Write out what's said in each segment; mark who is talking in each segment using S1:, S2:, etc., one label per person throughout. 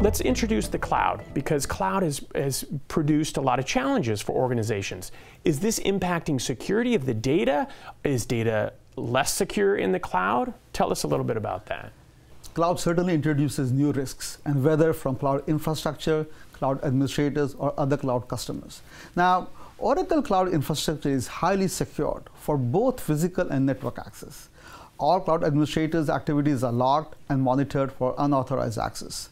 S1: let's introduce the cloud because cloud has, has produced a lot of challenges for organizations. Is this impacting security of the data? Is data less secure in the cloud? Tell us a little bit about that.
S2: Cloud certainly introduces new risks, and whether from cloud infrastructure, cloud administrators, or other cloud customers. Now, Oracle Cloud Infrastructure is highly secured for both physical and network access. All cloud administrators' activities are logged and monitored for unauthorized access.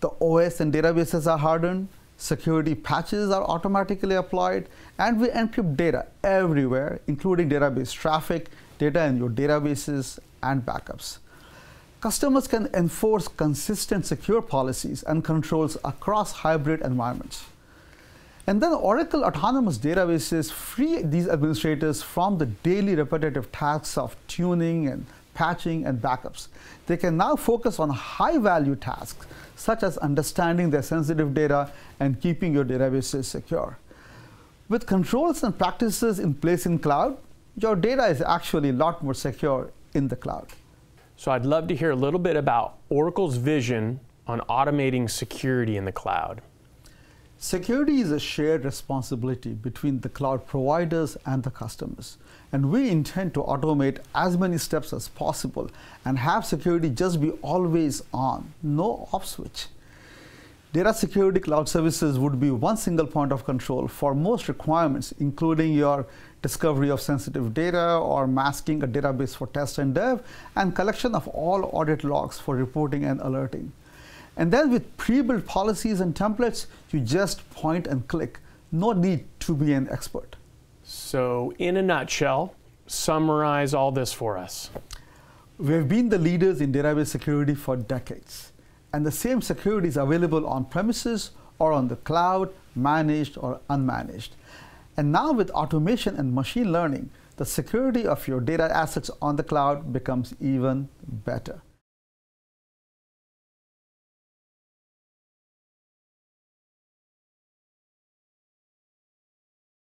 S2: The OS and databases are hardened, security patches are automatically applied, and we encrypt data everywhere, including database traffic, data in your databases, and backups. Customers can enforce consistent secure policies and controls across hybrid environments. And then Oracle Autonomous Databases free these administrators from the daily repetitive tasks of tuning and patching and backups. They can now focus on high value tasks such as understanding their sensitive data and keeping your databases secure. With controls and practices in place in cloud, your data is actually a lot more secure in the cloud.
S1: So I'd love to hear a little bit about Oracle's vision on automating security in the cloud.
S2: Security is a shared responsibility between the cloud providers and the customers. And we intend to automate as many steps as possible and have security just be always on, no off switch. Data Security Cloud Services would be one single point of control for most requirements, including your discovery of sensitive data or masking a database for test and dev, and collection of all audit logs for reporting and alerting. And then with pre-built policies and templates, you just point and click. No need to be an expert.
S1: So in a nutshell, summarize all this for us.
S2: We've been the leaders in database security for decades and the same security is available on premises or on the cloud, managed or unmanaged. And now with automation and machine learning, the security of your data assets on the cloud becomes even better.